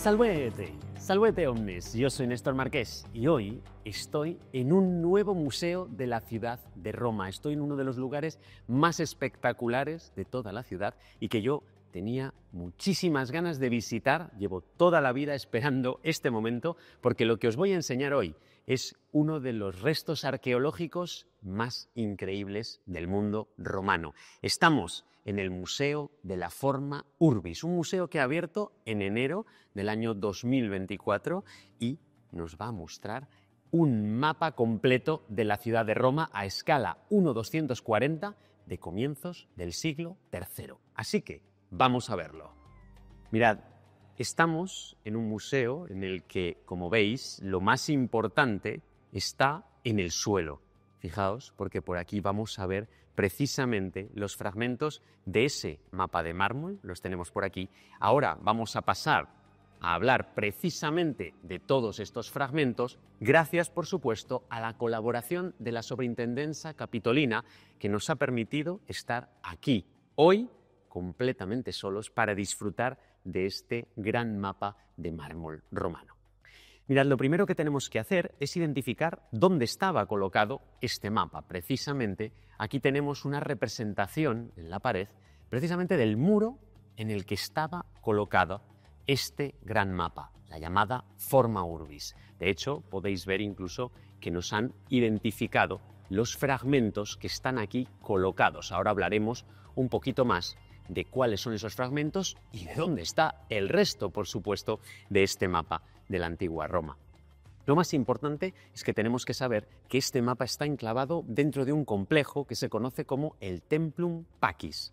Salvete, salvete omnes, yo soy Néstor Marqués y hoy estoy en un nuevo museo de la ciudad de Roma. Estoy en uno de los lugares más espectaculares de toda la ciudad y que yo tenía muchísimas ganas de visitar, llevo toda la vida esperando este momento porque lo que os voy a enseñar hoy es uno de los restos arqueológicos más increíbles del mundo romano. Estamos en el Museo de la Forma Urbis, un museo que ha abierto en enero del año 2024 y nos va a mostrar un mapa completo de la ciudad de Roma a escala 1.240 de comienzos del siglo III. Así que vamos a verlo. Mirad, estamos en un museo en el que, como veis, lo más importante está en el suelo. Fijaos, porque por aquí vamos a ver precisamente los fragmentos de ese mapa de mármol, los tenemos por aquí. Ahora vamos a pasar a hablar precisamente de todos estos fragmentos, gracias, por supuesto, a la colaboración de la Sobrintendencia Capitolina, que nos ha permitido estar aquí, hoy, completamente solos, para disfrutar de este gran mapa de mármol romano. Mirad, lo primero que tenemos que hacer es identificar dónde estaba colocado este mapa. Precisamente aquí tenemos una representación en la pared, precisamente del muro en el que estaba colocado este gran mapa, la llamada forma urbis. De hecho, podéis ver incluso que nos han identificado los fragmentos que están aquí colocados. Ahora hablaremos un poquito más de cuáles son esos fragmentos y de dónde está el resto, por supuesto, de este mapa de la antigua Roma. Lo más importante es que tenemos que saber que este mapa está enclavado dentro de un complejo que se conoce como el Templum Pacis.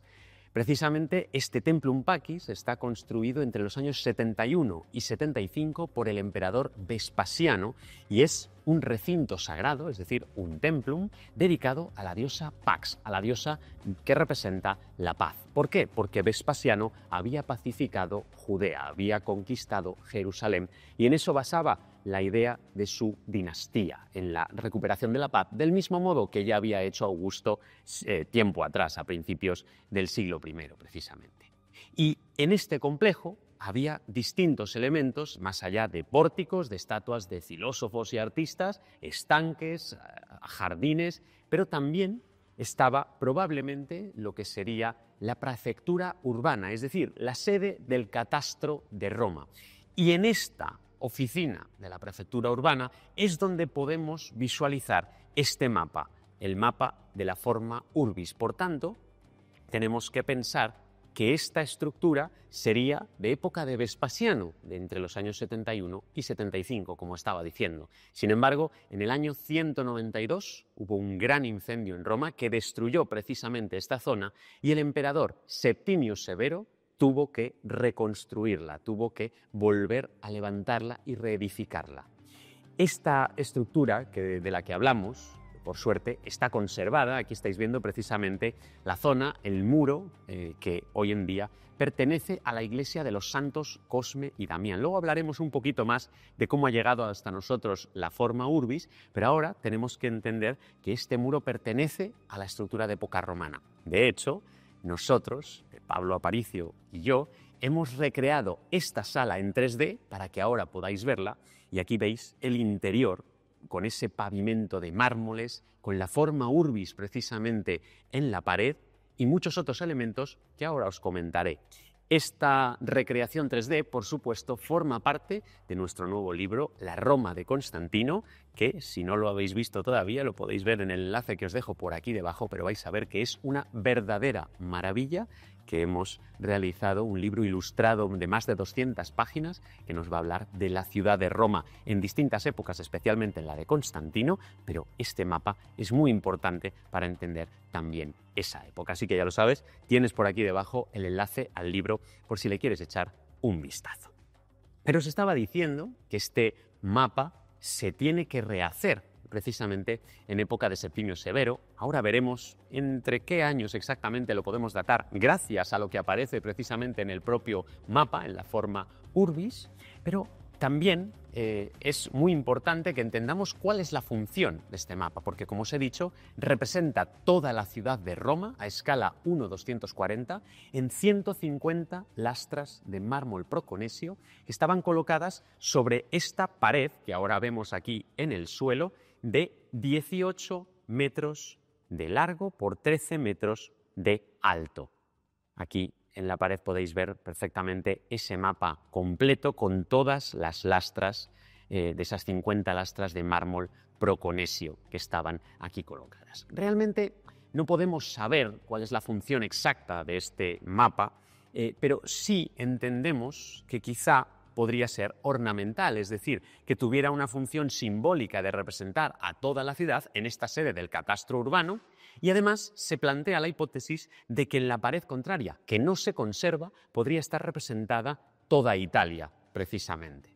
Precisamente este Templum Pacis está construido entre los años 71 y 75 por el emperador Vespasiano y es un recinto sagrado, es decir, un templum dedicado a la diosa Pax, a la diosa que representa la paz. ¿Por qué? Porque Vespasiano había pacificado Judea, había conquistado Jerusalén y en eso basaba la idea de su dinastía, en la recuperación de la paz, del mismo modo que ya había hecho Augusto eh, tiempo atrás, a principios del siglo I precisamente. Y en este complejo había distintos elementos, más allá de pórticos, de estatuas de filósofos y artistas, estanques, eh, jardines, pero también estaba probablemente lo que sería la prefectura urbana, es decir, la sede del catastro de Roma. Y en esta oficina de la prefectura urbana es donde podemos visualizar este mapa, el mapa de la forma urbis. Por tanto, tenemos que pensar que esta estructura sería de época de Vespasiano, de entre los años 71 y 75, como estaba diciendo. Sin embargo, en el año 192 hubo un gran incendio en Roma que destruyó precisamente esta zona y el emperador Septimio Severo tuvo que reconstruirla, tuvo que volver a levantarla y reedificarla. Esta estructura de la que hablamos, por suerte, está conservada. Aquí estáis viendo precisamente la zona, el muro, eh, que hoy en día pertenece a la iglesia de los santos Cosme y Damián. Luego hablaremos un poquito más de cómo ha llegado hasta nosotros la forma urbis, pero ahora tenemos que entender que este muro pertenece a la estructura de época romana. De hecho, nosotros, Pablo Aparicio y yo, hemos recreado esta sala en 3D para que ahora podáis verla y aquí veis el interior con ese pavimento de mármoles, con la forma urbis precisamente en la pared y muchos otros elementos que ahora os comentaré. Esta recreación 3D, por supuesto, forma parte de nuestro nuevo libro, La Roma de Constantino, que si no lo habéis visto todavía, lo podéis ver en el enlace que os dejo por aquí debajo, pero vais a ver que es una verdadera maravilla que hemos realizado un libro ilustrado de más de 200 páginas que nos va a hablar de la ciudad de Roma en distintas épocas, especialmente en la de Constantino, pero este mapa es muy importante para entender también esa época. Así que ya lo sabes, tienes por aquí debajo el enlace al libro por si le quieres echar un vistazo. Pero os estaba diciendo que este mapa se tiene que rehacer precisamente en época de Septimio Severo. Ahora veremos entre qué años exactamente lo podemos datar, gracias a lo que aparece precisamente en el propio mapa, en la forma Urbis, pero también eh, es muy importante que entendamos cuál es la función de este mapa, porque como os he dicho, representa toda la ciudad de Roma a escala 1-240 en 150 lastras de mármol proconesio que estaban colocadas sobre esta pared que ahora vemos aquí en el suelo de 18 metros de largo por 13 metros de alto. Aquí en la pared podéis ver perfectamente ese mapa completo con todas las lastras eh, de esas 50 lastras de mármol proconesio que estaban aquí colocadas. Realmente no podemos saber cuál es la función exacta de este mapa, eh, pero sí entendemos que quizá podría ser ornamental, es decir, que tuviera una función simbólica de representar a toda la ciudad en esta sede del catastro urbano y además se plantea la hipótesis de que en la pared contraria, que no se conserva, podría estar representada toda Italia, precisamente.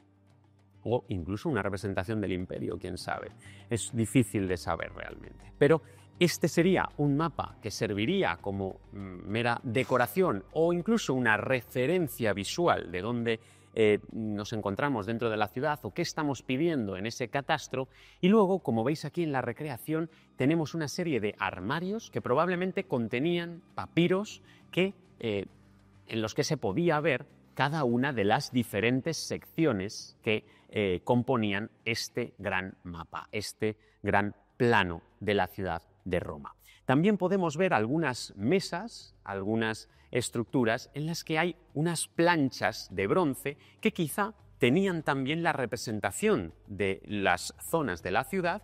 O incluso una representación del imperio, quién sabe. Es difícil de saber realmente. Pero este sería un mapa que serviría como mm, mera decoración o incluso una referencia visual de dónde eh, nos encontramos dentro de la ciudad o qué estamos pidiendo en ese catastro. Y luego, como veis aquí en la recreación, tenemos una serie de armarios que probablemente contenían papiros que, eh, en los que se podía ver cada una de las diferentes secciones que eh, componían este gran mapa, este gran plano de la ciudad de Roma. También podemos ver algunas mesas, algunas estructuras en las que hay unas planchas de bronce que quizá tenían también la representación de las zonas de la ciudad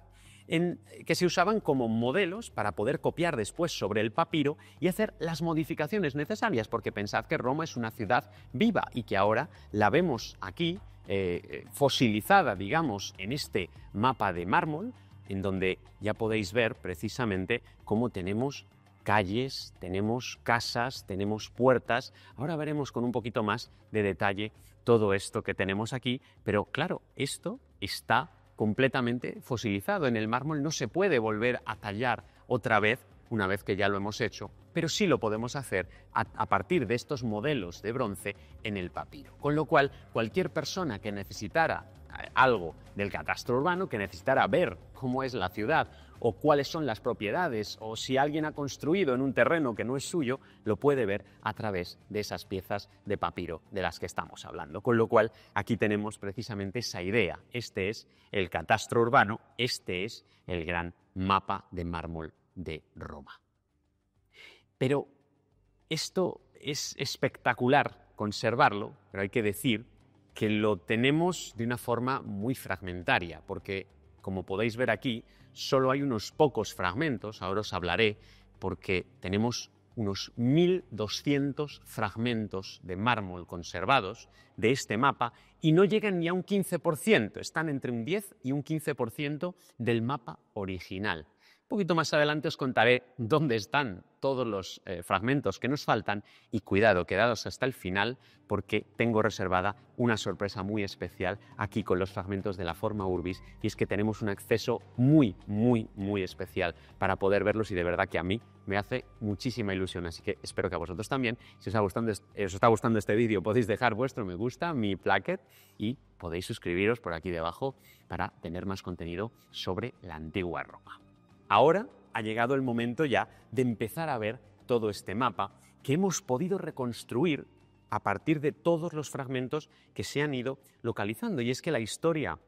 en, que se usaban como modelos para poder copiar después sobre el papiro y hacer las modificaciones necesarias, porque pensad que Roma es una ciudad viva y que ahora la vemos aquí eh, fosilizada, digamos, en este mapa de mármol, en donde ya podéis ver precisamente cómo tenemos calles, tenemos casas, tenemos puertas. Ahora veremos con un poquito más de detalle todo esto que tenemos aquí, pero claro, esto está completamente fosilizado. En el mármol no se puede volver a tallar otra vez una vez que ya lo hemos hecho, pero sí lo podemos hacer a, a, partir de estos modelos de bronce en el papiro. Con lo cual, cualquier persona que necesitara algo del catastro urbano, que necesitara ver cómo es la ciudad o cuáles son las propiedades o si alguien ha construido en un terreno que no es suyo, lo puede ver a través de esas piezas de papiro de las que estamos hablando. Con lo cual, aquí tenemos precisamente esa idea. Este es el catastro urbano, este es el gran mapa de mármol de Roma. Pero esto es espectacular conservarlo, pero hay que decir que lo tenemos de una forma muy fragmentaria, porque como podéis ver aquí, solo hay unos pocos fragmentos, ahora os hablaré, porque tenemos unos 1.200 fragmentos de mármol conservados de este mapa y no llegan ni a un 15%, están entre un 10 y un 15% del mapa original. Un poquito más adelante os contaré dónde están todos los eh, fragmentos que nos faltan y cuidado, quedados hasta el final porque tengo reservada una sorpresa muy especial aquí con los fragmentos de la forma Urbis y es que tenemos un acceso muy, muy, muy especial para poder verlos y de verdad que a mí me hace muchísima ilusión, así que espero que a vosotros también. Si os, gustando, os está gustando este vídeo podéis dejar vuestro me gusta, mi plaquet y podéis suscribiros por aquí debajo para tener más contenido sobre la antigua Roma. Ahora ha llegado el momento ya de empezar a ver todo este mapa que hemos podido reconstruir a partir de todos los fragmentos que se han ido localizando. Y es que la historia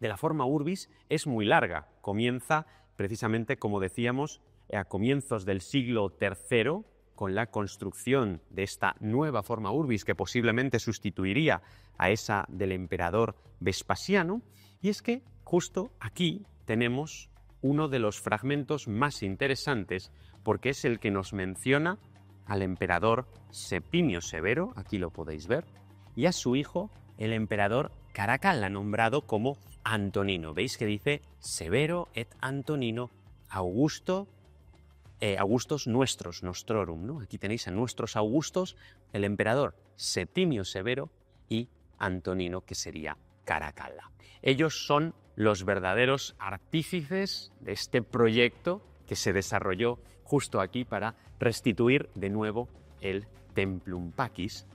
de la forma urbis es muy larga. Comienza precisamente, como decíamos, a comienzos del siglo III, con la construcción de esta nueva forma urbis que posiblemente sustituiría a esa del emperador Vespasiano. Y es que justo aquí tenemos uno de los fragmentos más interesantes porque es el que nos menciona al emperador Septimio Severo, aquí lo podéis ver, y a su hijo, el emperador Caracalla, nombrado como Antonino. Veis que dice Severo et Antonino Augusto, eh, Augustos nuestros, nostrorum. ¿no? Aquí tenéis a nuestros Augustos, el emperador Septimio Severo y Antonino, que sería Caracalla. Ellos son los verdaderos artífices de este proyecto que se desarrolló justo aquí para restituir de nuevo el Templum Pacis.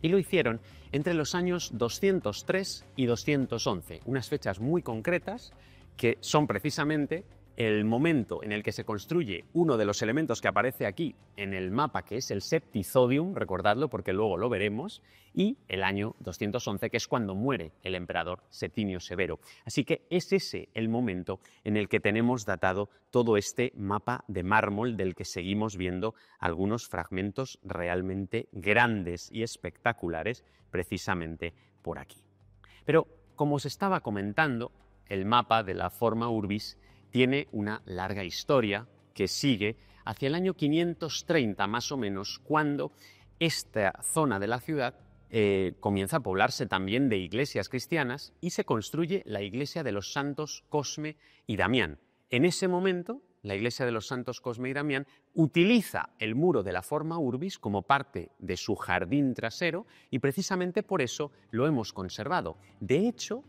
Y lo hicieron entre los años 203 y 211, unas fechas muy concretas que son precisamente el momento en el que se construye uno de los elementos que aparece aquí en el mapa, que es el septizodium, recordadlo porque luego lo veremos, y el año 211, que es cuando muere el emperador Septimio Severo. Así que es ese el momento en el que tenemos datado todo este mapa de mármol del que seguimos viendo algunos fragmentos realmente grandes y espectaculares precisamente por aquí. Pero, como os estaba comentando, el mapa de la forma urbis tiene una larga historia que sigue hacia el año 530 más o menos, cuando esta zona de la ciudad eh, comienza a poblarse también de iglesias cristianas y se construye la iglesia de los santos Cosme y Damián. En ese momento, la iglesia de los santos Cosme y Damián utiliza el muro de la forma urbis como parte de su jardín trasero y precisamente por eso lo hemos conservado. De hecho,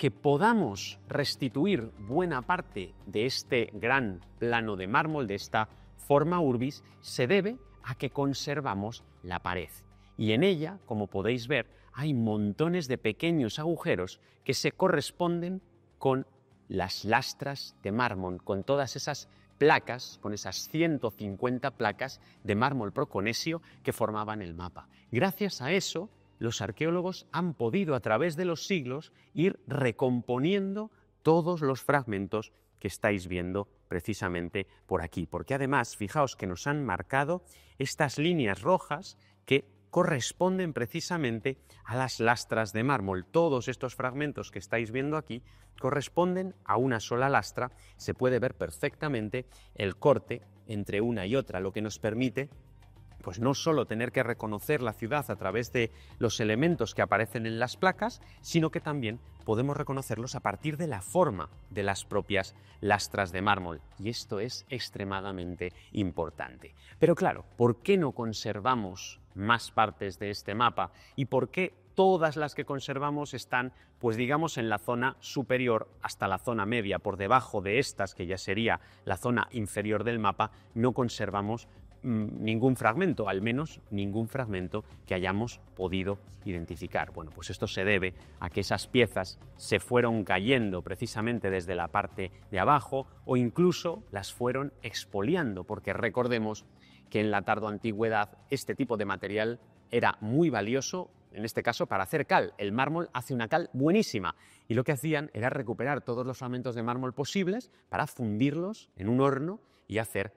que podamos restituir buena parte de este gran plano de mármol, de esta forma urbis, se debe a que conservamos la pared. Y en ella, como podéis ver, hay montones de pequeños agujeros que se corresponden con las lastras de mármol, con todas esas placas, con esas 150 placas de mármol proconesio que formaban el mapa. Gracias a eso, los arqueólogos han podido a través de los siglos ir recomponiendo todos los fragmentos que estáis viendo precisamente por aquí. Porque además, fijaos que nos han marcado estas líneas rojas que corresponden precisamente a las lastras de mármol. Todos estos fragmentos que estáis viendo aquí corresponden a una sola lastra. Se puede ver perfectamente el corte entre una y otra, lo que nos permite pues no solo tener que reconocer la ciudad a través de los elementos que aparecen en las placas, sino que también podemos reconocerlos a partir de la forma de las propias lastras de mármol. Y esto es extremadamente importante. Pero claro, ¿por qué no conservamos más partes de este mapa? ¿Y por qué todas las que conservamos están, pues digamos, en la zona superior hasta la zona media. Por debajo de estas, que ya sería la zona inferior del mapa, no conservamos ningún fragmento, al menos ningún fragmento que hayamos podido identificar. Bueno, pues esto se debe a que esas piezas se fueron cayendo precisamente desde la parte de abajo o incluso las fueron expoliando, porque recordemos que en la tardoantigüedad este tipo de material era muy valioso, en este caso para hacer cal. El mármol hace una cal buenísima y lo que hacían era recuperar todos los fragmentos de mármol posibles para fundirlos en un horno y hacer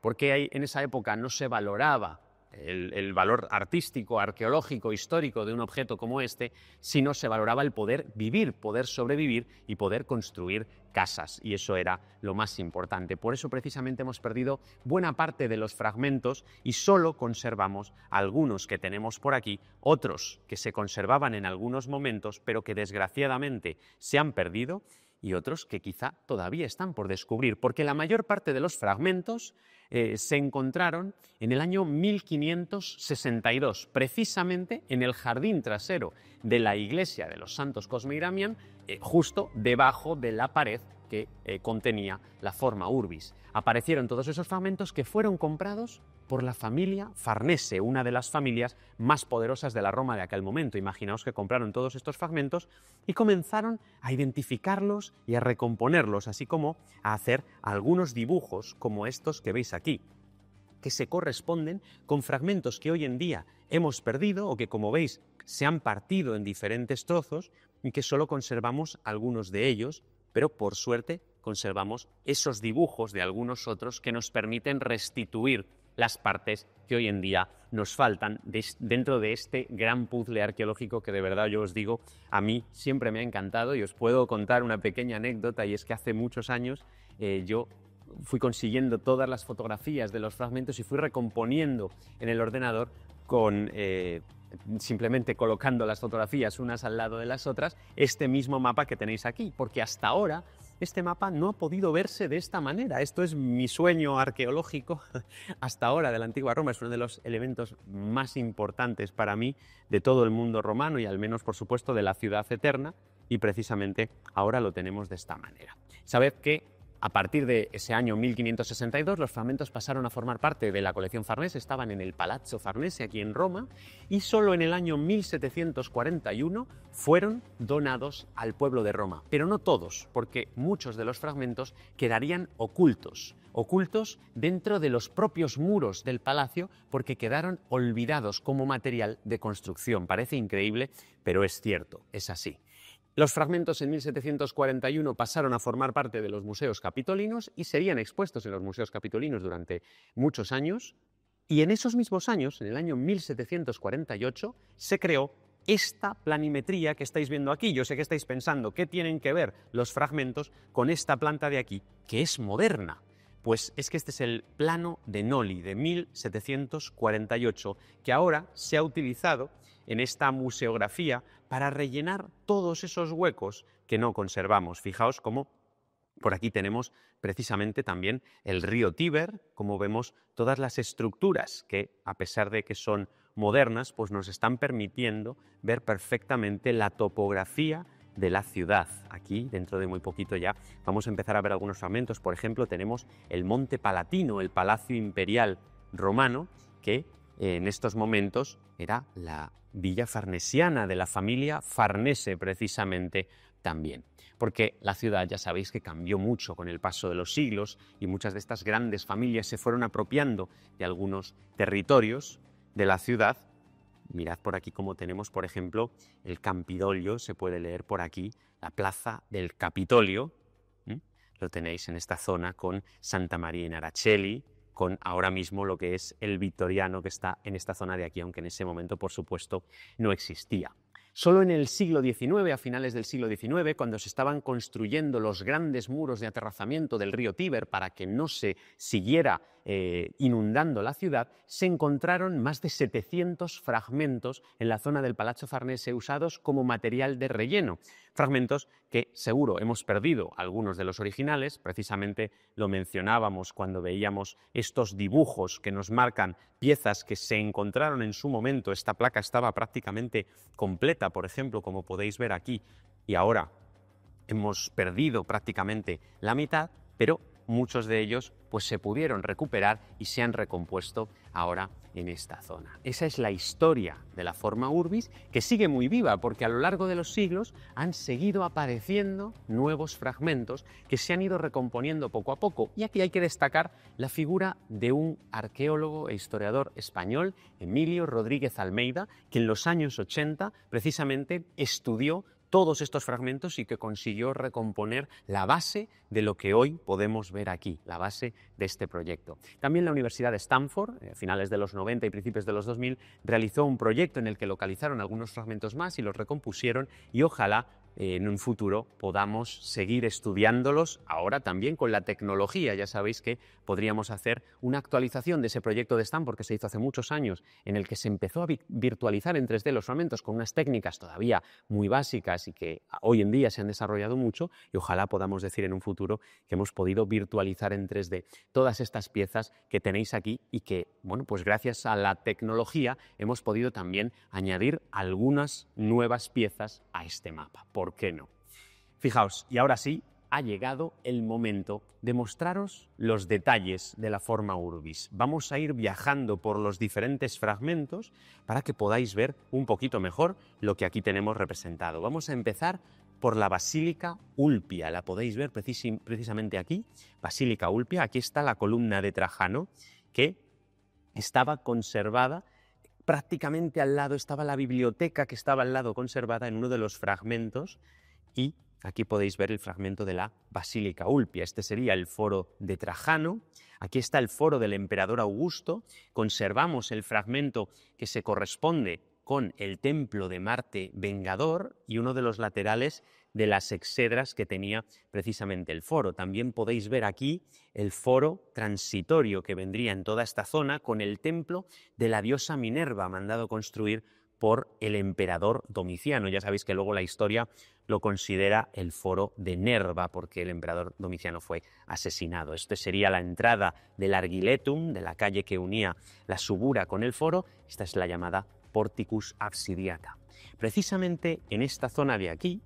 porque en esa época no se valoraba el, valor artístico, arqueológico, histórico de un objeto como este, sino se valoraba el poder vivir, poder sobrevivir y poder construir casas. Y eso era lo más importante. Por eso precisamente hemos perdido buena parte de los fragmentos y solo conservamos algunos que tenemos por aquí, otros que se conservaban en algunos momentos, pero que desgraciadamente se han perdido y otros que quizá todavía están por descubrir, porque la mayor parte de los fragmentos eh, se encontraron en el año 1562, precisamente en el jardín trasero de la iglesia de los Santos Cosme y Damián, eh, justo debajo de la pared que eh, contenía la forma urbis. Aparecieron todos esos fragmentos que fueron comprados por la familia Farnese, una de las familias más poderosas de la Roma de aquel momento. Imaginaos que compraron todos estos fragmentos y comenzaron a identificarlos y a recomponerlos, así como a hacer algunos dibujos como estos que veis aquí que se corresponden con fragmentos que hoy en día hemos perdido o que, como veis, se han partido en diferentes trozos y que solo conservamos algunos de ellos, pero por suerte conservamos esos dibujos de algunos otros que nos permiten restituir las partes que hoy en día nos faltan dentro de este gran puzzle arqueológico que de verdad yo os digo, a mí siempre me ha encantado y os puedo contar una pequeña anécdota y es que hace muchos años eh, yo fui consiguiendo todas las fotografías de los fragmentos y fui recomponiendo en el ordenador con eh, simplemente colocando las fotografías unas al lado de las otras, este mismo mapa que tenéis aquí, porque hasta ahora este mapa no ha podido verse de esta manera. Esto es mi sueño arqueológico hasta ahora de la antigua Roma. Es uno de los elementos más importantes para mí de todo el mundo romano y al menos, por supuesto, de la ciudad eterna. Y precisamente ahora lo tenemos de esta manera. Sabed que A partir de ese año 1562, los fragmentos pasaron a formar parte de la colección Farnese, estaban en el Palazzo Farnese aquí en Roma, y solo en el año 1741 fueron donados al pueblo de Roma. Pero no todos, porque muchos de los fragmentos quedarían ocultos, ocultos dentro de los propios muros del palacio porque quedaron olvidados como material de construcción. Parece increíble, pero es cierto, es así. Los fragmentos en 1741 pasaron a formar parte de los museos capitolinos y serían expuestos en los museos capitolinos durante muchos años. Y en esos mismos años, en el año 1748, se creó esta planimetría que estáis viendo aquí. Yo sé que estáis pensando qué tienen que ver los fragmentos con esta planta de aquí, que es moderna. Pues es que este es el plano de Noli de 1748, que ahora se ha utilizado en esta museografía para rellenar todos esos huecos que no conservamos. Fijaos cómo por aquí tenemos precisamente también el río Tíber, como vemos todas las estructuras que, a pesar de que son modernas, pues nos están permitiendo ver perfectamente la topografía de la ciudad. Aquí, dentro de muy poquito ya, vamos a empezar a ver algunos fragmentos. Por ejemplo, tenemos el Monte Palatino, el Palacio Imperial romano, que en estos momentos era la villa farnesiana de la familia Farnese precisamente también. Porque la ciudad ya sabéis que cambió mucho con el paso de los siglos y muchas de estas grandes familias se fueron apropiando de algunos territorios de la ciudad. Mirad por aquí cómo tenemos, por ejemplo, el Campidolio, se puede leer por aquí, la plaza del Capitolio, lo tenéis en esta zona con Santa María in Araceli, con ahora mismo lo que es el victoriano que está en esta zona de aquí, aunque en ese momento, por supuesto, no existía. Solo en el siglo XIX, a finales del siglo XIX, cuando se estaban construyendo los grandes muros de aterrazamiento del río Tíber para que no se siguiera eh, inundando la ciudad, se encontraron más de 700 fragmentos en la zona del Palazzo Farnese usados como material de relleno. Fragmentos que seguro hemos perdido algunos de los originales, precisamente lo mencionábamos cuando veíamos estos dibujos que nos marcan piezas que se encontraron en su momento. Esta placa estaba prácticamente completa, por ejemplo, como podéis ver aquí, y ahora hemos perdido prácticamente la mitad, pero muchos de ellos pues se pudieron recuperar y se han recompuesto ahora en esta zona. Esa es la historia de la forma urbis que sigue muy viva porque a lo largo de los siglos han seguido apareciendo nuevos fragmentos que se han ido recomponiendo poco a poco. Y aquí hay que destacar la figura de un arqueólogo e historiador español, Emilio Rodríguez Almeida, que en los años 80 precisamente estudió todos estos fragmentos y que consiguió recomponer la base de lo que hoy podemos ver aquí, la base de este proyecto. También la Universidad de Stanford, a finales de los 90 y principios de los 2000, realizó un proyecto en el que localizaron algunos fragmentos más y los recompusieron y ojalá en un futuro podamos seguir estudiándolos ahora también con la tecnología. Ya sabéis que podríamos hacer una actualización de ese proyecto de Stanford que se hizo hace muchos años, en el que se empezó a virtualizar en 3D los fragmentos con unas técnicas todavía muy básicas y que hoy en día se han desarrollado mucho y ojalá podamos decir en un futuro que hemos podido virtualizar en 3D todas estas piezas que tenéis aquí y que, bueno, pues gracias a la tecnología hemos podido también añadir algunas nuevas piezas a este mapa. ¿Por qué no? Fijaos, y ahora sí, ha llegado el momento de mostraros los detalles de la forma urbis. Vamos a ir viajando por los diferentes fragmentos para que podáis ver un poquito mejor lo que aquí tenemos representado. Vamos a empezar por la Basílica Ulpia, la podéis ver precisamente aquí, Basílica Ulpia, aquí está la columna de Trajano que estaba conservada prácticamente al lado estaba la biblioteca que estaba al lado conservada en uno de los fragmentos y aquí podéis ver el fragmento de la Basílica Ulpia. Este sería el foro de Trajano. Aquí está el foro del emperador Augusto. Conservamos el fragmento que se corresponde con el templo de Marte Vengador y uno de los laterales de las exedras que tenía precisamente el foro. También podéis ver aquí el foro transitorio que vendría en toda esta zona con el templo de la diosa Minerva, mandado construir por el emperador Domiciano. Ya sabéis que luego la historia lo considera el foro de Nerva, porque el emperador Domiciano fue asesinado. Esta sería la entrada del Argiletum, de la calle que unía la Subura con el foro. Esta es la llamada Porticus Absidiata. Precisamente en esta zona de aquí,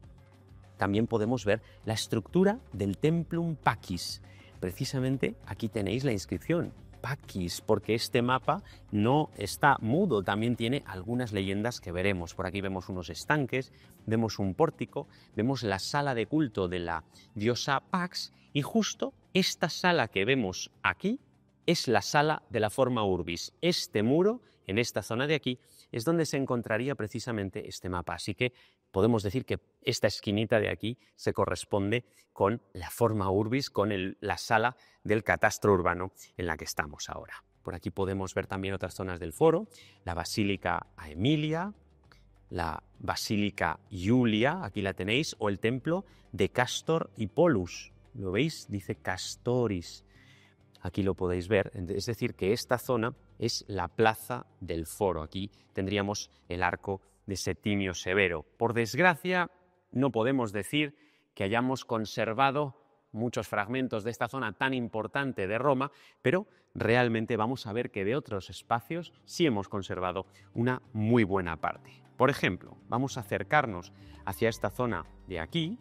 también podemos ver la estructura del Templum Pacis. Precisamente aquí tenéis la inscripción, Paquis, porque este mapa no está mudo, también tiene algunas leyendas que veremos. Por aquí vemos unos estanques, vemos un pórtico, vemos la sala de culto de la diosa Pax y justo esta sala que vemos aquí es la sala de la forma urbis. Este muro, en esta zona de aquí, es donde se encontraría precisamente este mapa. Así que podemos decir que esta esquinita de aquí se corresponde con la forma urbis, con la sala del catastro urbano en la que estamos ahora. Por aquí podemos ver también otras zonas del foro, la Basílica a Emilia, la Basílica Julia, aquí la tenéis, o el templo de Castor y Polus. ¿Lo veis? Dice Castoris. Aquí lo podéis ver. Es decir, que esta zona es la plaza del foro. Aquí tendríamos el arco de Septimio Severo. Por desgracia, no podemos decir que hayamos conservado muchos fragmentos de esta zona tan importante de Roma, pero realmente vamos a ver que de otros espacios sí hemos conservado una muy buena parte. Por ejemplo, vamos a acercarnos hacia esta zona de aquí,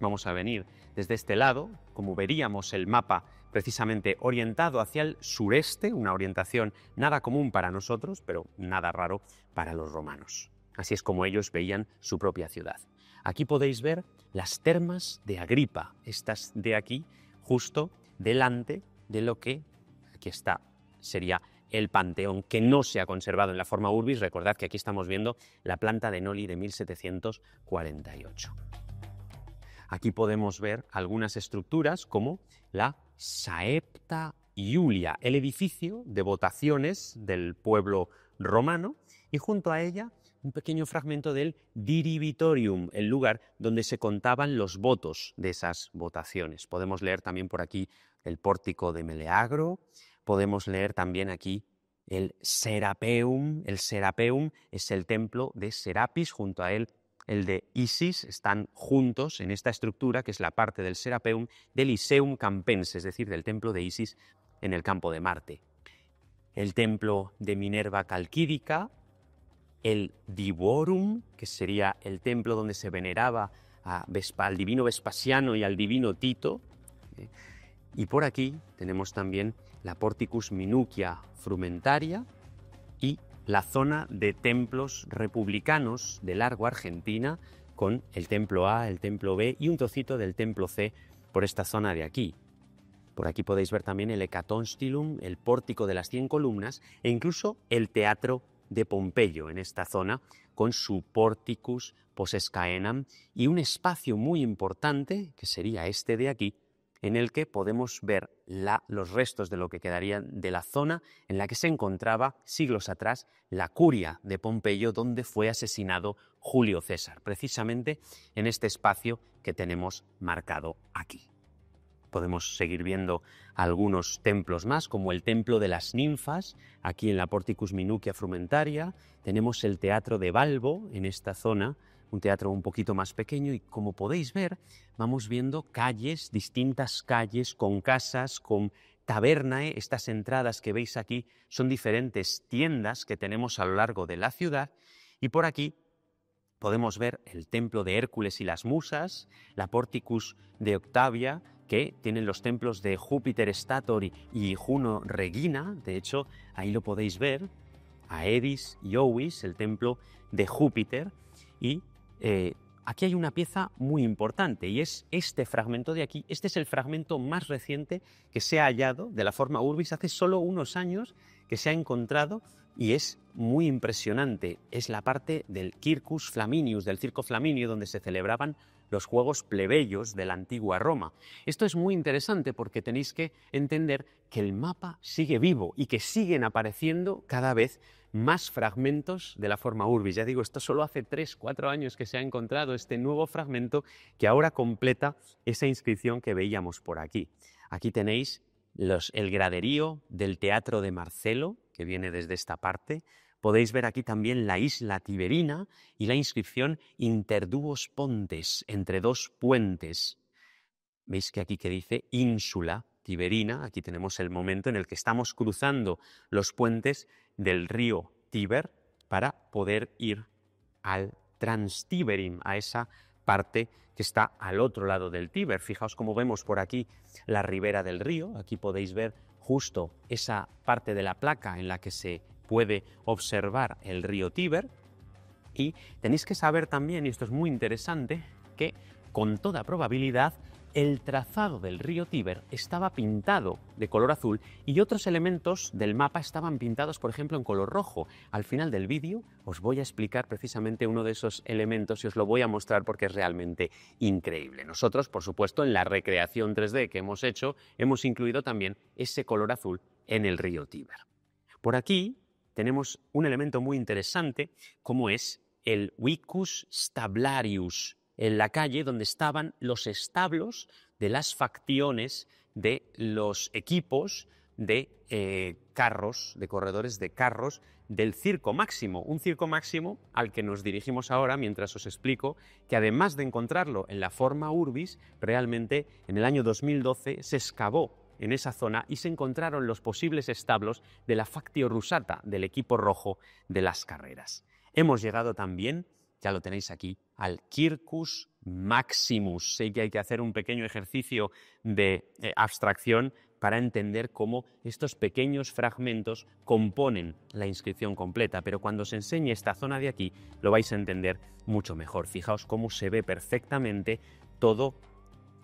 vamos a venir desde este lado, como veríamos el mapa precisamente orientado hacia el sureste, una orientación nada común para nosotros, pero nada raro para los romanos. Así es como ellos veían su propia ciudad. Aquí podéis ver las termas de Agripa, estas de aquí, justo delante de lo que aquí está, sería el Panteón, que no se ha conservado en la forma urbis. Recordad que aquí estamos viendo la planta de Noli de 1748. Aquí podemos ver algunas estructuras como la Saepta Iulia, el edificio de votaciones del pueblo romano, y junto a ella un pequeño fragmento del Diribitorium, el lugar donde se contaban los votos de esas votaciones. Podemos leer también por aquí el pórtico de Meleagro, podemos leer también aquí el Serapeum. El Serapeum es el templo de Serapis, junto a él el de Isis, están juntos en esta estructura, que es la parte del Serapeum del Iseum Campense, es decir, del templo de Isis en el campo de Marte. El templo de Minerva Calquídica, el Divorum, que sería el templo donde se veneraba al divino Vespasiano y al divino Tito. ¿eh? Y por aquí tenemos también la Porticus Minucia Frumentaria y la zona de templos republicanos de Largo Argentina, con el templo A, el templo B y un trocito del templo C por esta zona de aquí. Por aquí podéis ver también el Hecatonstilum, el pórtico de las cien columnas e incluso el teatro de Pompeyo en esta zona, con su porticus posescaenam y un espacio muy importante, que sería este de aquí, en el que podemos ver los restos de lo que quedaría de la zona en la que se encontraba siglos atrás la curia de Pompeyo, donde fue asesinado Julio César, precisamente en este espacio que tenemos marcado aquí. Podemos seguir viendo algunos templos más, como el Templo de las Ninfas, aquí en la Porticus Minucia Frumentaria. Tenemos el Teatro de Balbo en esta zona, un teatro un poquito más pequeño y como podéis ver, vamos viendo calles, distintas calles con casas, con tabernae. Estas entradas que veis aquí son diferentes tiendas que tenemos a lo largo de la ciudad y por aquí podemos ver el templo de Hércules y las Musas, la Porticus de Octavia, que tienen los templos de Júpiter Stator y Juno Regina, de hecho ahí lo podéis ver, a Eris y Owis, el templo de Júpiter, y eh, aquí hay una pieza muy importante y es este fragmento de aquí. Este es el fragmento más reciente que se ha hallado de la forma urbis hace solo unos años que se ha encontrado y es muy impresionante. Es la parte del Circus Flaminius, del circo Flaminio, donde se celebraban los juegos plebeyos de la antigua Roma. Esto es muy interesante porque tenéis que entender que el mapa sigue vivo y que siguen apareciendo cada vez más fragmentos de la forma urbis. Ya digo, esto solo hace 3, 4 años que se ha encontrado este nuevo fragmento que ahora completa esa inscripción que veíamos por aquí. Aquí tenéis el graderío del Teatro de Marcelo, que viene desde esta parte, Podéis ver aquí también la isla Tiberina y la inscripción Interduos Pontes, entre dos puentes. Veis que aquí que dice ínsula Tiberina, aquí tenemos el momento en el que estamos cruzando los puentes del río Tiber para poder ir al Transtiberim, a esa parte que está al otro lado del Tíber. Fijaos cómo vemos por aquí la ribera del río. Aquí podéis ver justo esa parte de la placa en la que se puede observar el río Tíber. Y tenéis que saber también, y esto es muy interesante, que con toda probabilidad el trazado del río Tíber estaba pintado de color azul y otros elementos del mapa estaban pintados, por ejemplo, en color rojo. Al final del vídeo os voy a explicar precisamente uno de esos elementos y os lo voy a mostrar porque es realmente increíble. Nosotros, por supuesto, en la recreación 3D que hemos hecho, hemos incluido también ese color azul en el río Tíber. Por aquí tenemos un elemento muy interesante como es el Vicus Stablarius, en la calle donde estaban los establos de las facciones de los equipos de eh, carros, de corredores de carros del Circo Máximo, un Circo Máximo al que nos dirigimos ahora mientras os explico que además de encontrarlo en la forma Urbis, realmente en el año 2012 se excavó en esa zona y se encontraron los posibles establos de la Factio Rusata, del equipo rojo de las carreras. Hemos llegado también ya lo tenéis aquí, al Circus Maximus. Sé que hay que hacer un pequeño ejercicio de eh, abstracción para entender cómo estos pequeños fragmentos componen la inscripción completa, pero cuando se enseñe esta zona de aquí lo vais a entender mucho mejor. Fijaos cómo se ve perfectamente todo,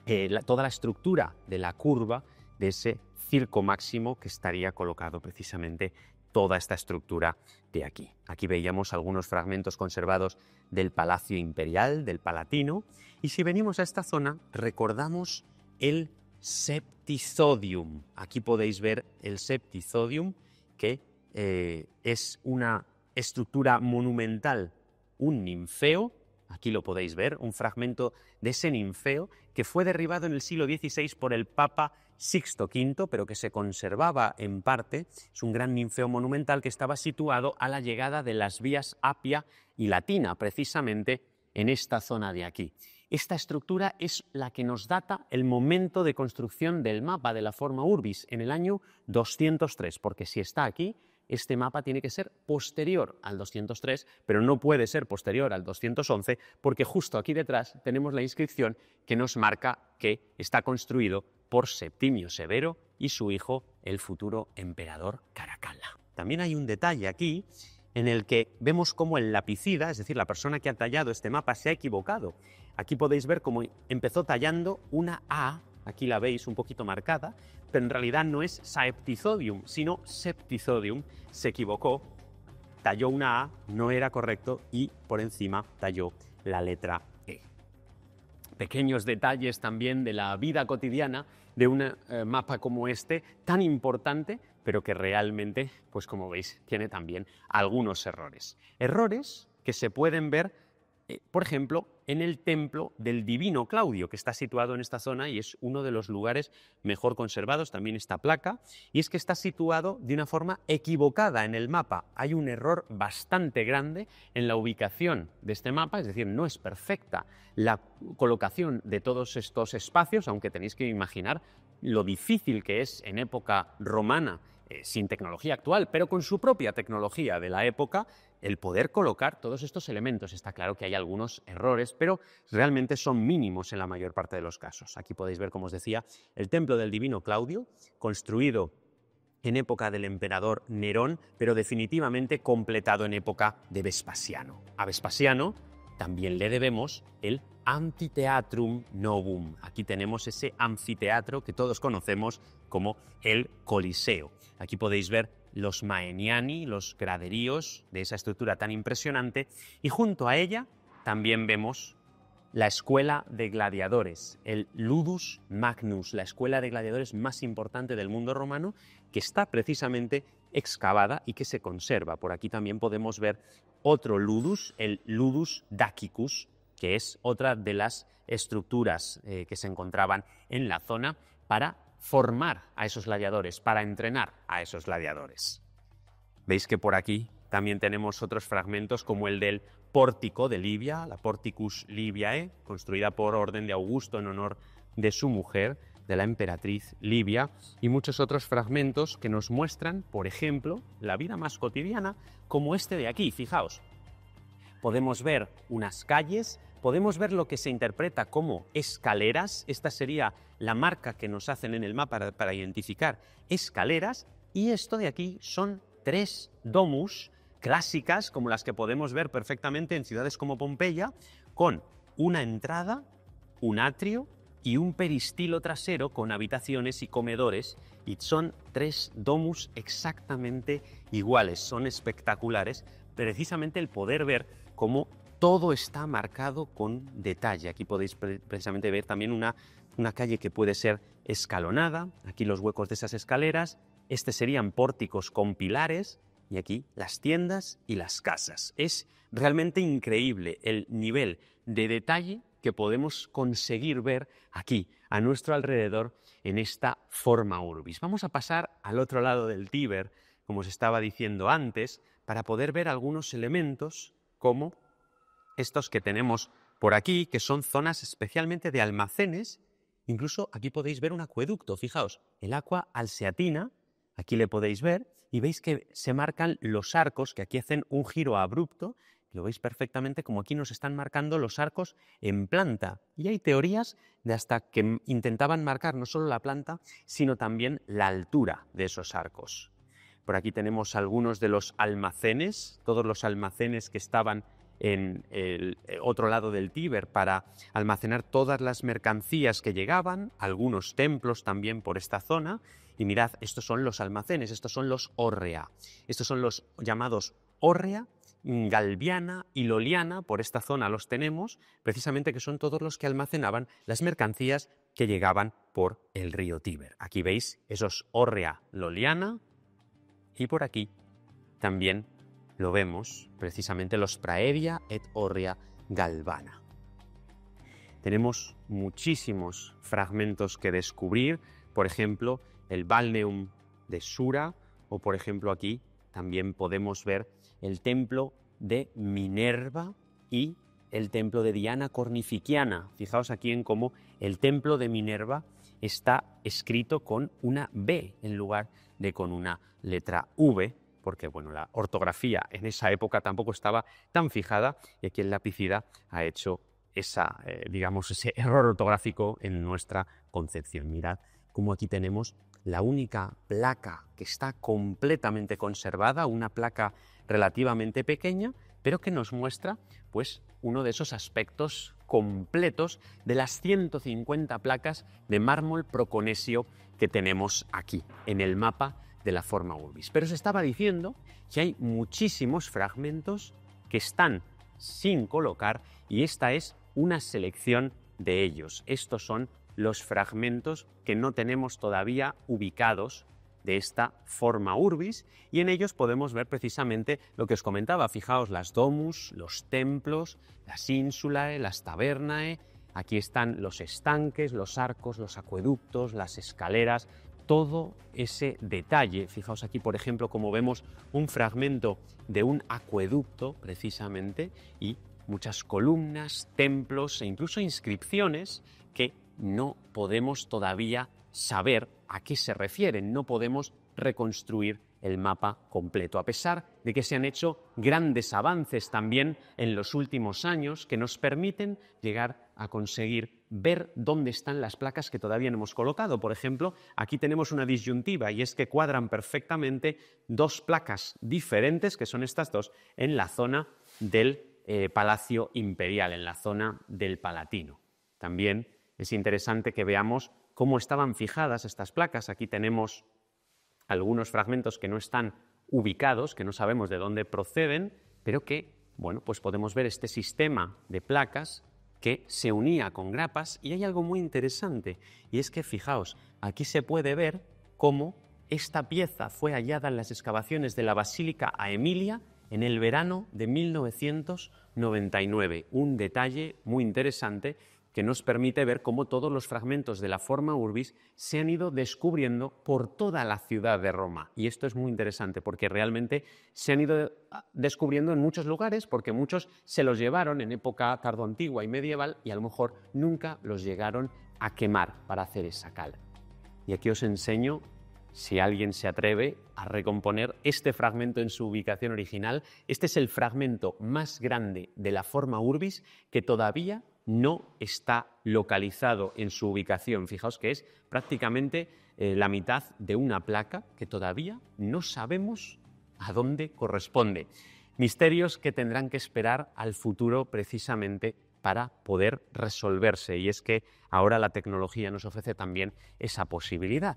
eh, toda la estructura de la curva de ese circo máximo que estaría colocado precisamente toda esta estructura de aquí. Aquí veíamos algunos fragmentos conservados del Palacio Imperial, del Palatino, y si venimos a esta zona recordamos el Septizodium. Aquí podéis ver el Septizodium, que eh, es una estructura monumental, un ninfeo, aquí lo podéis ver, un fragmento de ese ninfeo que fue derribado en el siglo XVI por el Papa Sixto V, pero que se conservaba en parte. Es un gran ninfeo monumental que estaba situado a la llegada de las vías Apia y Latina, precisamente en esta zona de aquí. Esta estructura es la que nos data el momento de construcción del mapa de la forma Urbis en el año 203, porque si está aquí, este mapa tiene que ser posterior al 203, pero no puede ser posterior al 211 porque justo aquí detrás tenemos la inscripción que nos marca que está construido por Septimio Severo y su hijo, el futuro emperador Caracalla. También hay un detalle aquí en el que vemos cómo el lapicida, es decir, la persona que ha tallado este mapa, se ha equivocado. Aquí podéis ver cómo empezó tallando una A, aquí la veis un poquito marcada, pero en realidad no es Saeptizodium, sino Septizodium. Se equivocó, talló una A, no era correcto y por encima talló la letra E. Pequeños detalles también de la vida cotidiana de un eh, mapa como este, tan importante, pero que realmente, pues como veis, tiene también algunos errores. Errores que se pueden ver, por ejemplo, en el templo del Divino Claudio, que está situado en esta zona y es uno de los lugares mejor conservados, también esta placa, y es que está situado de una forma equivocada en el mapa. Hay un error bastante grande en la ubicación de este mapa, es decir, no es perfecta la colocación de todos estos espacios, aunque tenéis que imaginar lo difícil que es en época romana eh, sin tecnología actual, pero con su propia tecnología de la época, el poder colocar todos estos elementos. Está claro que hay algunos errores, pero realmente son mínimos en la mayor parte de los casos. Aquí podéis ver, como os decía, el templo del divino Claudio, construido en época del emperador Nerón, pero definitivamente completado en época de Vespasiano. A Vespasiano también le debemos el Amphiteatrum Novum. Aquí tenemos ese anfiteatro que todos conocemos como el Coliseo. Aquí podéis ver los Maeniani, los graderíos de esa estructura tan impresionante, y junto a ella también vemos la escuela de gladiadores, el Ludus Magnus, la escuela de gladiadores más importante del mundo romano, que está precisamente excavada y que se conserva. Por aquí también podemos ver otro Ludus, el Ludus Dacicus, que es otra de las estructuras eh, que se encontraban en la zona para formar a esos gladiadores, para entrenar a esos gladiadores. Veis que por aquí también tenemos otros fragmentos como el del pórtico de Libia, la Porticus Libiae, construida por orden de Augusto en honor de su mujer, de la emperatriz Libia, y muchos otros fragmentos que nos muestran, por ejemplo, la vida más cotidiana, como este de aquí, fijaos. Podemos ver unas calles podemos ver lo que se interpreta como escaleras. Esta sería la marca que nos hacen en el mapa para, identificar escaleras. Y esto de aquí son tres domus clásicas, como las que podemos ver perfectamente en ciudades como Pompeya, con una entrada, un atrio y un peristilo trasero con habitaciones y comedores. Y son tres domus exactamente iguales, son espectaculares. Precisamente el poder ver cómo todo está marcado con detalle. Aquí podéis precisamente ver también una, calle que puede ser escalonada, aquí los huecos de esas escaleras, este serían pórticos con pilares y aquí las tiendas y las casas. Es realmente increíble el nivel de detalle que podemos conseguir ver aquí, a nuestro alrededor, en esta forma urbis. Vamos a pasar al otro lado del Tíber, como os estaba diciendo antes, para poder ver algunos elementos como estos que tenemos por aquí, que son zonas especialmente de almacenes. Incluso aquí podéis ver un acueducto, fijaos, el agua alseatina, aquí le podéis ver, y veis que se marcan los arcos, que aquí hacen un giro abrupto, lo veis perfectamente como aquí nos están marcando los arcos en planta. Y hay teorías de hasta que intentaban marcar no solo la planta, sino también la altura de esos arcos. Por aquí tenemos algunos de los almacenes, todos los almacenes que estaban en el eh, otro lado del Tíber para almacenar todas las mercancías que llegaban, algunos templos también por esta zona. Y mirad, estos son los almacenes, estos son los órrea. Estos son los llamados órrea, galviana y loliana, por esta zona los tenemos, precisamente que son todos los que almacenaban las mercancías que llegaban por el río Tíber. Aquí veis esos órrea loliana y por aquí también lo vemos precisamente los Praevia et Orria Galvana. Tenemos muchísimos fragmentos que descubrir, por ejemplo, el Balneum de Sura, o por ejemplo aquí también podemos ver el templo de Minerva y el templo de Diana Cornificiana. Fijaos aquí en cómo el templo de Minerva está escrito con una B en lugar de con una letra V, porque bueno, la ortografía en esa época tampoco estaba tan fijada y aquí el lapicida ha hecho esa, eh, digamos, ese error ortográfico en nuestra concepción. Mirad cómo aquí tenemos la única placa que está completamente conservada, una placa relativamente pequeña, pero que nos muestra pues uno de esos aspectos completos de las 150 placas de mármol proconesio que tenemos aquí en el mapa de la forma urbis. Pero se estaba diciendo que hay muchísimos fragmentos que están sin colocar y esta es una selección de ellos. Estos son los fragmentos que no tenemos todavía ubicados de esta forma urbis y en ellos podemos ver precisamente lo que os comentaba. Fijaos las domus, los templos, las ínsulae, las tabernae, aquí están los estanques, los arcos, los acueductos, las escaleras, todo ese detalle. Fijaos aquí, por ejemplo, como vemos un fragmento de un acueducto, precisamente, y muchas columnas, templos e incluso inscripciones que no podemos todavía saber a qué se refieren, no podemos reconstruir el mapa completo, a pesar de que se han hecho grandes avances también en los últimos años que nos permiten llegar a conseguir ver dónde están las placas que todavía no hemos colocado. Por ejemplo, aquí tenemos una disyuntiva y es que cuadran perfectamente dos placas diferentes, que son estas dos, en la zona del eh, Palacio Imperial, en la zona del Palatino. También es interesante que veamos cómo estaban fijadas estas placas. Aquí tenemos algunos fragmentos que no están ubicados, que no sabemos de dónde proceden, pero que, bueno, pues podemos ver este sistema de placas que se unía con grapas y hay algo muy interesante y es que fijaos, aquí se puede ver cómo esta pieza fue hallada en las excavaciones de la Basílica a Emilia en el verano de 1999. Un detalle muy interesante que nos permite ver cómo todos los fragmentos de la forma urbis se han ido descubriendo por toda la ciudad de Roma. Y esto es muy interesante porque realmente se han ido ah, descubriendo en muchos lugares porque muchos se los llevaron en época tardoantigua y medieval y a lo mejor nunca los llegaron a quemar para hacer esa cal. Y aquí os enseño si alguien se atreve a recomponer este fragmento en su ubicación original. Este es el fragmento más grande de la forma urbis que todavía no está localizado en su ubicación. Fijaos que es prácticamente eh, la mitad de una placa que todavía no sabemos a dónde corresponde. Misterios que tendrán que esperar al futuro precisamente para poder resolverse. Y es que ahora la tecnología nos ofrece también esa posibilidad.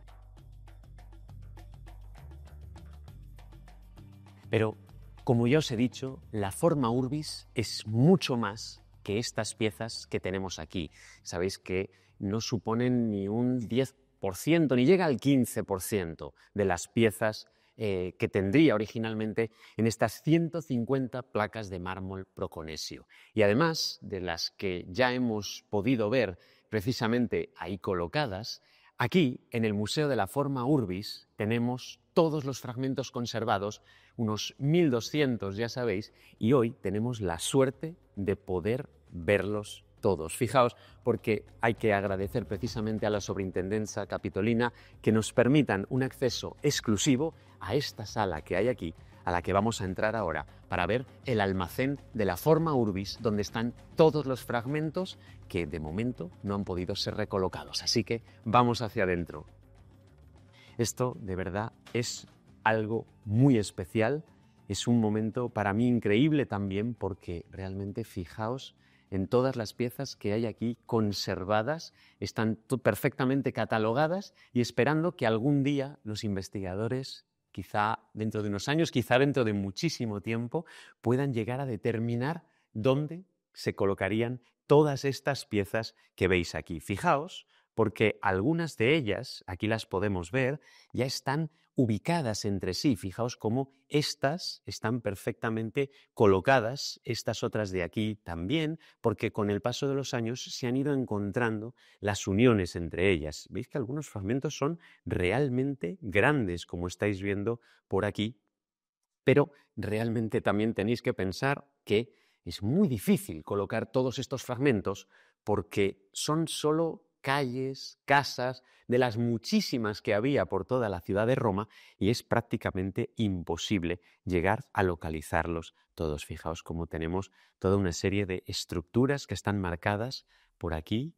Pero, como ya os he dicho, la forma urbis es mucho más que estas piezas que tenemos aquí. Sabéis que no suponen ni un 10%, ni llega al 15% de las piezas eh, que tendría originalmente en estas 150 placas de mármol proconesio. Y además de las que ya hemos podido ver precisamente ahí colocadas, aquí en el Museo de la Forma Urbis tenemos todos los fragmentos conservados, unos 1200 ya sabéis, y hoy tenemos la suerte de poder verlos todos. Fijaos, porque hay que agradecer precisamente a la Sobrintendencia Capitolina que nos permitan un acceso exclusivo a esta sala que hay aquí, a la que vamos a entrar ahora, para ver el almacén de la forma Urbis, donde están todos los fragmentos que de momento no han podido ser recolocados. Así que vamos hacia adentro. Esto de verdad es algo muy especial, es un momento para mí increíble también porque realmente fijaos en todas las piezas que hay aquí conservadas, están perfectamente catalogadas y esperando que algún día los investigadores, quizá dentro de unos años, quizá dentro de muchísimo tiempo, puedan llegar a determinar dónde se colocarían todas estas piezas que veis aquí. Fijaos, porque algunas de ellas, aquí las podemos ver, ya están ubicadas entre sí. Fijaos cómo estas están perfectamente colocadas, estas otras de aquí también, porque con el paso de los años se han ido encontrando las uniones entre ellas. Veis que algunos fragmentos son realmente grandes, como estáis viendo por aquí, pero realmente también tenéis que pensar que es muy difícil colocar todos estos fragmentos porque son solo calles, casas, de las muchísimas que había por toda la ciudad de Roma y es prácticamente imposible llegar a localizarlos todos. Fijaos cómo tenemos toda una serie de estructuras que están marcadas por aquí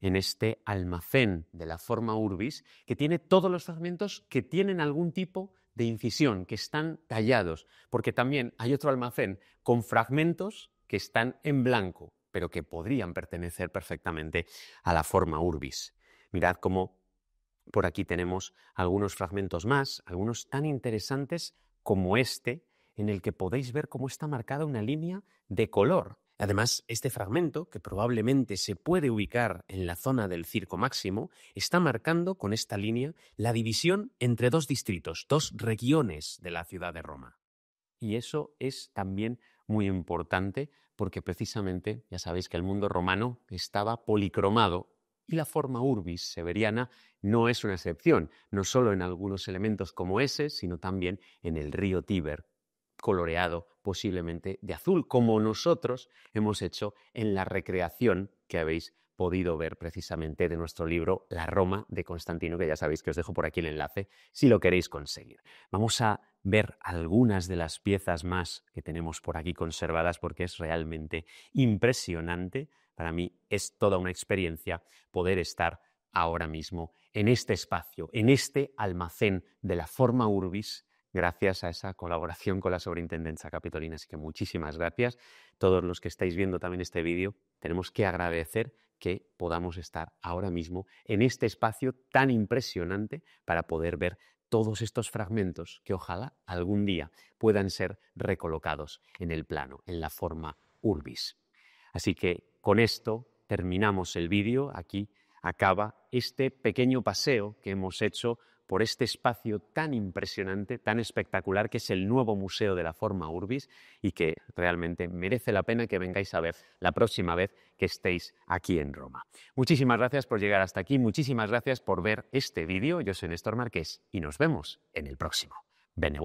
en este almacén de la forma urbis que tiene todos los fragmentos que tienen algún tipo de incisión, que están tallados, porque también hay otro almacén con fragmentos que están en blanco, pero que podrían pertenecer perfectamente a la forma urbis. Mirad cómo por aquí tenemos algunos fragmentos más, algunos tan interesantes como este, en el que podéis ver cómo está marcada una línea de color. Además, este fragmento, que probablemente se puede ubicar en la zona del circo máximo, está marcando con esta línea la división entre dos distritos, dos regiones de la ciudad de Roma. Y eso es también muy importante porque precisamente ya sabéis que el mundo romano estaba policromado y la forma urbis severiana no es una excepción, no solo en algunos elementos como ese, sino también en el río Tíber, coloreado posiblemente de azul, como nosotros hemos hecho en la recreación que habéis podido ver precisamente de nuestro libro La Roma de Constantino, que ya sabéis que os dejo por aquí el enlace si lo queréis conseguir. Vamos a ver algunas de las piezas más que tenemos por aquí conservadas porque es realmente impresionante. Para mí es toda una experiencia poder estar ahora mismo en este espacio, en este almacén de la forma urbis gracias a esa colaboración con la Sobrintendencia Capitolina. Así que muchísimas gracias. Todos los que estáis viendo también este vídeo, tenemos que agradecer que podamos estar ahora mismo en este espacio tan impresionante para poder ver todos estos fragmentos que ojalá algún día puedan ser recolocados en el plano, en la forma urbis. Así que con esto terminamos el vídeo. Aquí acaba este pequeño paseo que hemos hecho por este espacio tan impresionante, tan espectacular, que es el nuevo Museo de la Forma Urbis y que realmente merece la pena que vengáis a ver la próxima vez que estéis aquí en Roma. Muchísimas gracias por llegar hasta aquí, muchísimas gracias por ver este vídeo. Yo soy Néstor Marqués y nos vemos en el próximo. Bene